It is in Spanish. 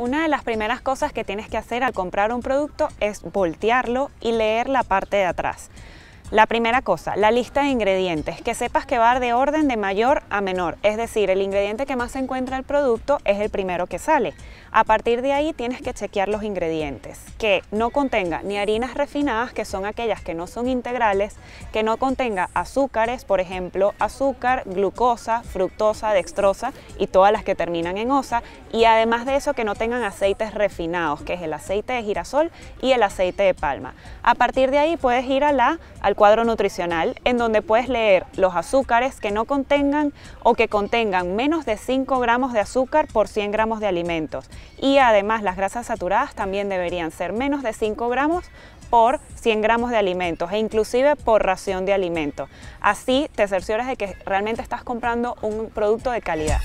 Una de las primeras cosas que tienes que hacer al comprar un producto es voltearlo y leer la parte de atrás. La primera cosa, la lista de ingredientes, que sepas que va de orden de mayor a menor, es decir, el ingrediente que más se encuentra en el producto es el primero que sale. A partir de ahí tienes que chequear los ingredientes, que no contenga ni harinas refinadas, que son aquellas que no son integrales, que no contenga azúcares, por ejemplo, azúcar, glucosa, fructosa, dextrosa y todas las que terminan en osa, y además de eso que no tengan aceites refinados, que es el aceite de girasol y el aceite de palma. A partir de ahí puedes ir a la, cuadro nutricional en donde puedes leer los azúcares que no contengan o que contengan menos de 5 gramos de azúcar por 100 gramos de alimentos. Y además las grasas saturadas también deberían ser menos de 5 gramos por 100 gramos de alimentos e inclusive por ración de alimentos. Así te cercioras de que realmente estás comprando un producto de calidad.